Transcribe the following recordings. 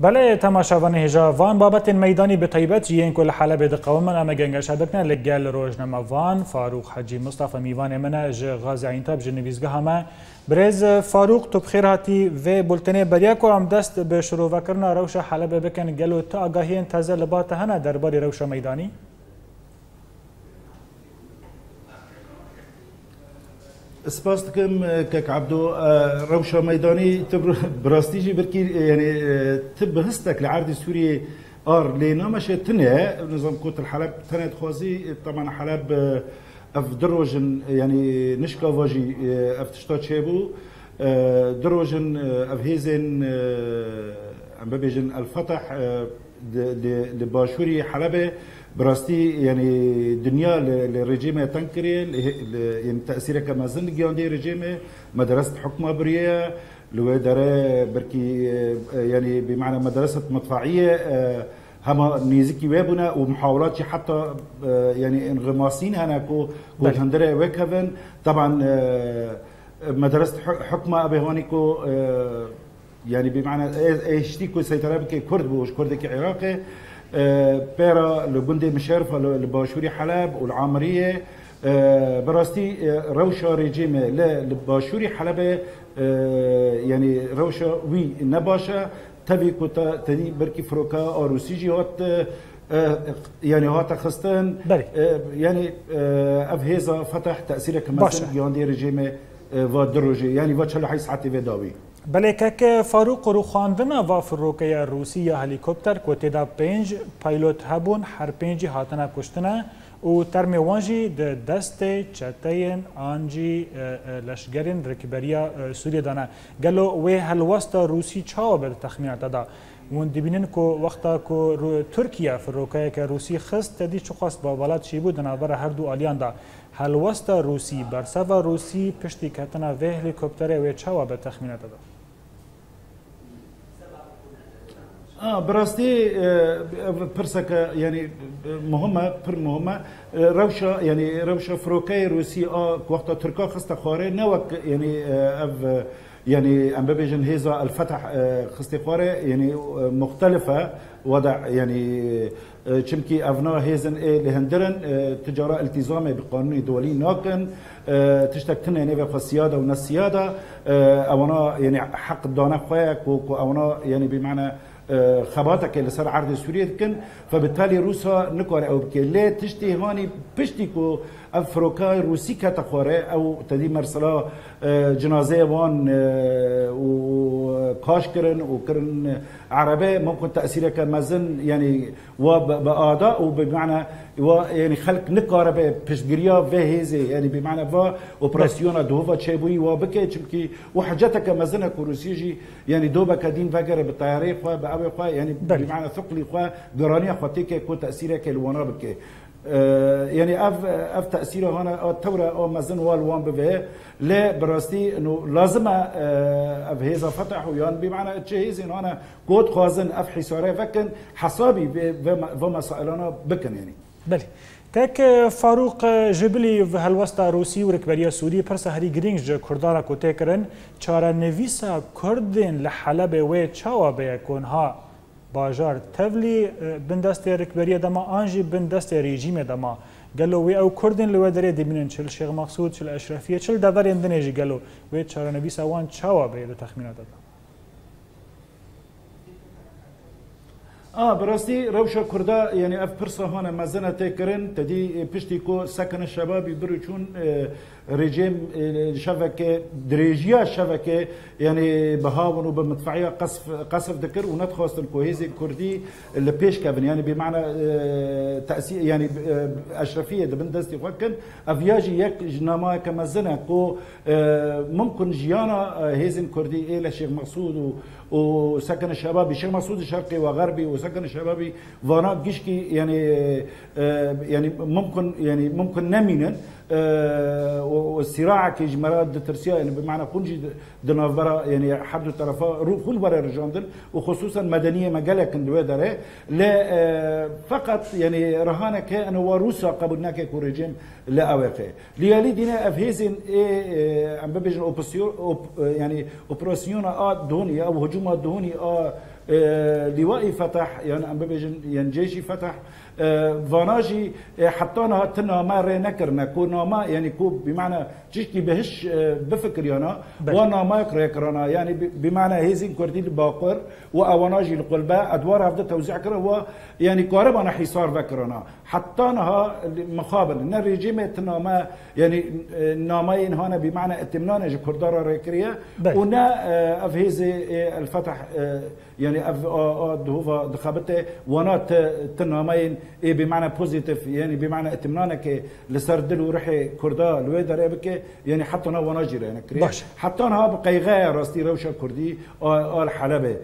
بله تماشاوان هجا وان بابت میدانی به طیبت جیین کل حلب دقوم من اما گنگش بکن لگل روزنامه وان فاروق حجی مصطفى میوان من ج غازی عین تاب جنویزگاه همه. برز فاروق تو بخیر هاتی و بولتنه بریا کو هم دست به شروع وکرنا روش حلب بکن. گلو تا آگاهی تازه لبات هنه. درباره روش میدانی سپاس دکم کک عبدو روشا ميداني تب براستيجي بركي يعني تب هستك لعرض سوري ار لينا مش تنه نظام كوت الحلب تنه خوازي طبعا حلب اف دروجن يعني نشكا واجي اف تشتا تشيبو دروجن اف هيزن ام ببيجن الفتح لباشوري حلبه براستي يعني دنيا لرجيمه تنكري يعني تاثيره كما زن دي رجيمه مدرسة حكمه بريه لو داره بركي يعني بمعنى مدرسة مدفعيه هما نيزكي ويبنا ومحاولات حتى يعني انغماسين هنا كو كو هندره وكفن طبعا مدرسة حكمه ابي هونيكو يعني بمعنى إيش تيكو سيطره بك كرد بوش كردك عراقي بيرا لجندي مشرفة لباشوري حلب والعامرية. براستي روشة رجيمة لباشوري حلب يعني روشة وي نباشا تبي كتا تدي بركي فروكا أو روسيجي هات يعني هات خستن. يعني افهيزا فتح تاثيره كمان ياندي رجيمه ودروجي يعني وچلو حي ساعتي وداوي بله که فاروق رو خواندن و فروکه روسی هلیکوپتر کو تدا پنج پایلوت هبون هر پنجی هاتنه کشتنه. و ترم وانجی د دست چتین آنجی لشگرین رکبریا سوریه دانه. گلو و هلوست روسی چاو به تخمینات دا ون دبینن کو وقتا کو ترکیه فروکه که روسی خست تدی چو خواست با بلد چی بود نابر هر دو آلیان دا هلوست روسی برسوا روسی پشتی کتنا و هلیکوپتر و چاو به تخمینات دا آه براستي برسك يعني مهمه بر مهمه. روشه يعني روشه فروكي روسي آه وقت تركا خسته خواري نوك يعني اف يعني ام بيجن هيزا الفتح خستي خواري يعني مختلفه. وضع يعني چمكي افنا هيزن اي لهندرن تجاره التزامي بقانون دولي ناكن تشتك تنه نيفا خسياده ونسياده اونا يعني حق دانا خويك اونا يعني بمعنى خباتك اللي صار عرض سوريا كن فبالتالي روسا نكور أو بكي. ليه تشتي هاني بشتي كو أفروكا روسي كتخوره أو تدي مرسلا جنازة وان وكاش كرن وكرن عربي ممكن تاثيرها كمزن يعني وباداء وبمعنى يعني خلق نكاره بشجريا في هيزي يعني بمعنى فا اوبراسيونا دوفا تشيبوي وبكي چمكي وحاجتك مزنك وروسيجي يعني دوبا كدين فجر بالطياري خوا بأبي خوا يعني بمعنى ثقلي خوا قرانيا خواتيك كو تاثيرك الوانا بكي يعني اف اف تاثيره هنا الثوره أو مزن والوان بفه لا براستي انه لازم اف هيزا فتح ويان بمعنى تشهيز انه أنا كود خوازن اف حساره فكن حسابي فما سائلنا بكن يعني بله. تک فاروق جبلی و هلوستا روسی و رکبریا سوری پر سهری گرینگ جه کردارا کو تکرن چاره نویسا کردین لحلب و چاوا بیکون ها باجار تفلی بندست رکبری دما آنجی بندست رژیم دما. گلو وی او کردن لو دره دبینن چل شیخ مقصود چل اشرفیه چل دور اندنیجی گلو. وی چاره نویس اوان چاوا به تخمینات دادا آه براستی روشا کردا يعني اف برسا هنا مزنه تكرن تدي بشتي كو سكن الشباب يبرو چون رجيم شبكه دريجيا شبكه يعني بهاون وبمدفعيه قصف قصف ذكر وندخل الكوهيزي الكردي اللي بيش كابن يعني بمعنى تاثير يعني اشرفيه دبن دستي وكن افياجي يك جنما كمزنه كو ممكن جيانا هيزن كردي إلى شيخ مقصود وسكن الشبابي شيخ مسعود الشرقي وغربي وسكن الشبابي فانا جيشكي يعني يعني ممكن يعني ممكن نمينا والصراع كي جمرات ترسيا يعني بمعنى كونجي دنافرا يعني حد الطرفاء كل برا رجاندل وخصوصا مدنية مجالة داره لا فقط يعني رهانة كان وروسا قبلنا كو رجيم لا اواقع ليالي دينا افهيزن إيه أم ببجن اوبسيون يعني أوبراسيون ا دوني أو هجوم دوني ا لوائي فتح يعني أم ببيجن يعني جيشي فتح. فاناجي حطانا تنا ما ري نكرنا كونا ما يعني كو بمعنى تشكي بهش بفكر يانا وأنا ما يقرأ يقرانا يعني بمعنى هيزين كردي الباقر واواناجي القلبة أدوار هفدا توزيع كرا و يعني كهرباء حصار ذكرنا حطانها مخابل. ان الرجيم تنا ما يعني نامين هنا بمعنى اتمنان جو كردارا ريكريا ونا افهيزي الفتح يعني اف هو دخابته وأنا تنامين اي بمعنى بوزيتيف يعني بمعنى اتمنانك لسردل ورحي كردا لويدا ريبك يعني وأنا جيري يعني باش حتى أنا بقيغا راستي روشا كردي آل حلبه.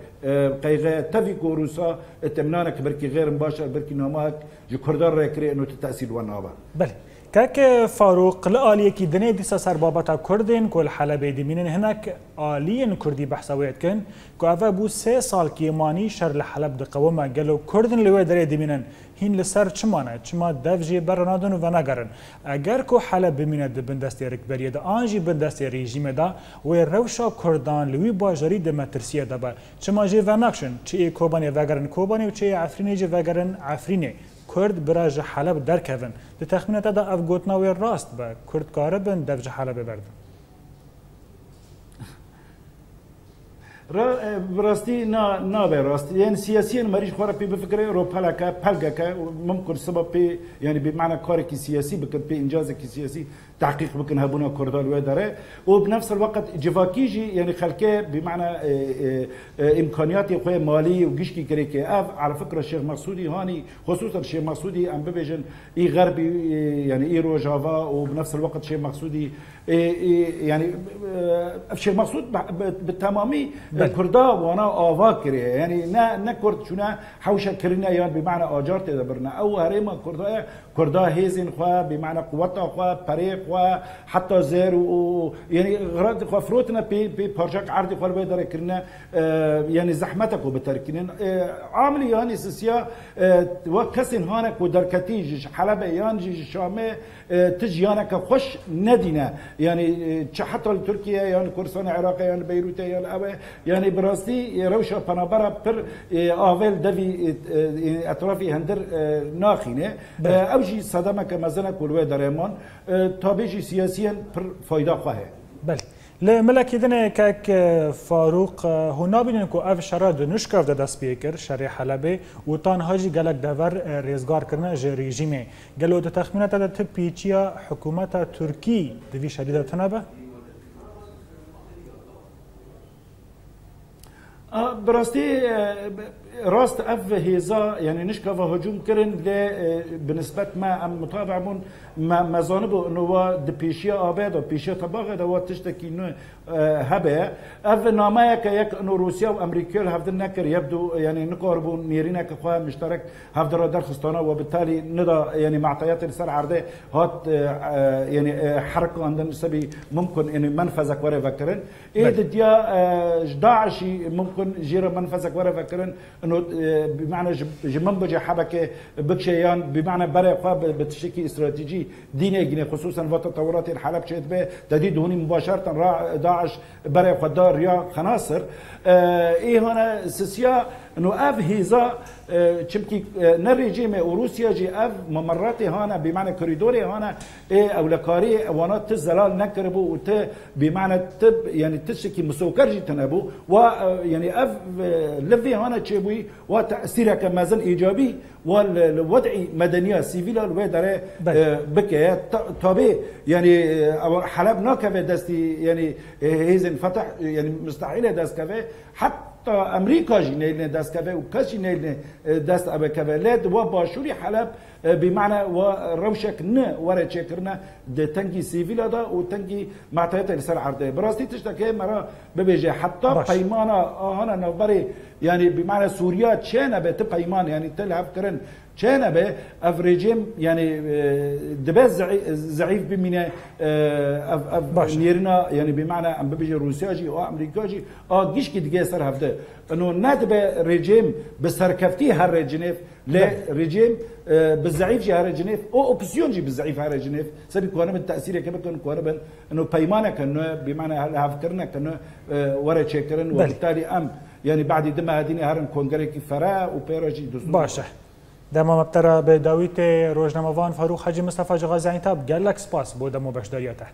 قيغا تفيكو روسا اتمنانك بركي غير مباشر بركي نامك جو ضرر کری نو تاثیر و نابا بله كاك فاروق لآلية كي دني ديسا سر بابتا كردين كل حلبة دي منين هناك آلية كردي بحثا ويتكن كو أفا بو سي سال كيماني شر لحلب دي قوما قالو كردن لوي دري دي منين هين لسر چمانا چما دفجي برنادن ونا قرن اگر كو حلب بمينة دي بندستي ركبرية دي آنجي بندستي ريجيمة دا وي روشا كردان لوي باجري دي مترسية دبا چما جي وناكشن چي اي كوباني وگرن كوباني و چي عفريني جي وگرن عفريني کرد برای حلب در کوین د تخمینه ته د اف ګوتناوی راست به کرد کاره بن د حلب بردن را راستی نه نه به راستی. یعنی سیاسیان مریض خورا پی بفکره رو پلکه پلگه که ممکن سبب پی یعنی به معنی کاری که سیاسی بکن پی انجاز که سیاسی تحقيق بكن هبونا كردال ويداره وبنفس الوقت جفاكيجي يعني خلكه بمعنى إمكانيات خوي مالي وجيشكي كريكي. أف على فكرة الشيخ مسعودي هاني خصوصا الشيخ مسعودي أم ببيجن إي غربي يعني إي روجافا وبنفس الوقت الشيخ مسعودي يعني الشيخ مسعود بالتمامي كردا وأنا كريه. يعني نا نا كرد شنا حوشة كرنا يعني بمعنى آجار تدبرنا. أو هريما كردا كردا هيزن خوا بمعنى قوتا خوا بريق خوا حتى زير و يعني غرض خوا فروتنا بي بي بارجاك عرض خوا كرنا يعني زحمتك وبتركنين عامل يعني سياسيا وكسن هانك ودركتي حلبة يعني شامة تجي هانك خوش ندينا يعني حتى تركيا يعني كردستان العراق يعني بيروت يعني يعني براستي روشا بنابرا بر آفيل دفي اطرافي هندر ناخينه اوجي صدمه كمزنه كلوه دريمان تابيجي سياسيا بر فايده خواه بله. لملك دنه كاك فاروق هنا بینن کو اف شراد نشکاف ده دست بیکر شری حلبه و تان هاجی گلک دور ریزگار کرنه جه رژیمه. گلو ده تخمینه ده تپیچیا حکومت ترکی دوی شدیده تنبه؟ براستي راست اف هيزا يعني نشكا هجوم كرن ل بنسبة ما ام متابع بون ما مزانبو انه دبيشيا ابيض وبيشيا طباغه دو تشتكي انه هبه. اف نامه يك انه روسيا وامريكا هفدن نكر يبدو يعني نقربوا نيرينا كخوا مشترك هفدر درخستانه وبالتالي نضا يعني معطيات السر عرضه هات يعني حركه عندنا سبي ممكن يعني منفذك ورا فكرن إيه ديا داعشي ممكن جيرا منفذك ورا فكرن انه بمعنى جمن بجي حبكه بكشيان بمعنى برا بتشكي استراتيجي ديني جنيه خصوصا في تطورات الحلب شهد به تديد هوني مباشره داعش برا خدار يا خناصر. إيه هنا سيسيا انه اف هيزا چمكي نريجيم وروسيا جي اف ممرات هانا بمعنى كوريدوري هانا أو لكاري وأنا تزلال نكربو وت بمعنى تب يعني تشكي مسوكر جي تنبو و يعني اف لفي هانا تشيبوي وتاثيرها كما زال ايجابي والوضعي مدنيه سيفيلا الوادره بكى طبيعي يعني حلب ناكفه دستي يعني هيزن فتح يعني مستحيل دست كفه حتى تا امريكا جنيلنا داس كفا وكاش جنيلنا داس ابا كفالات وباشوري حلب بمعنى وروشك ن ورا تشكرنا ده تنكي سيفيلا دا وتنكي معطيات السر عرضية براستي تشتكي مرا ببيجي حتى قيمانا انا نوبري يعني بمعنى سوريا تشينا بيت قيمان يعني تلعب كرن چێنە بێ؟ ئەفرێجێم ینی دەبێت زعیف ببینێ باشێرنا ینی بمانە ئەم ببژێ رووسیاژی و ئەمریکاژی ئا گشتی دیگە سەر هەفتە. ئەنۆ ناتبێ ڕێجێم بە سەرکەفتی هەرڕێ جنێف لێ ڕێجێم بە زعیف هەرە جنێف ئۆ ئۆپسیۆنجی بە زعیف هەرە جنێف سەری کوانە من تاسیرەکە بکەن کوارە بن. ئەنۆ پەیمانەکە نوێ بمانە هەفتکردنەکە وەرە چێکردن وەتاری ئەم. ینی بعدی دمە هەدینی هەرن کۆنگەرێکی فەرە و پێڕژی دوست باشە. دما مبترا به داویت روزنامه‌وان فاروق حاجی مصطفی جغازی تاب گلک سپاس بوده مو بشداریته